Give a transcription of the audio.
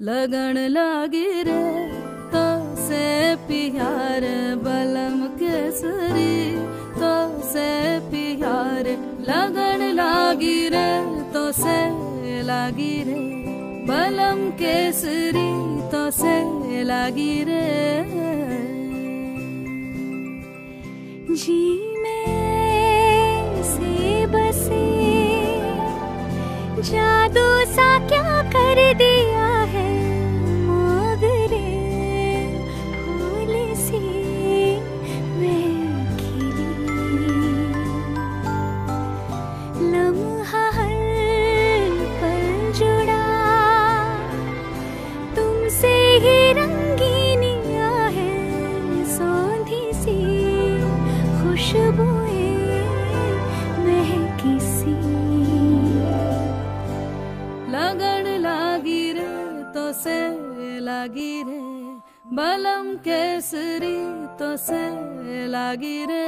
लगन लागे रे तो से पियार बलम केसरी तो से पियार लगन लागी रे तो से लागी रे, बलम केसरी तो से लागी रे। जी जादू सा क्या कर दिया है मोगरे? फूल से मैं खिली। लम्हा हर पल जुड़ा। तुमसे ही रंगीनिया है, सौंधी सी खुशबुएँ लगन लागी रे तो से लागी रे। बलम केसरी तो से लागी रे।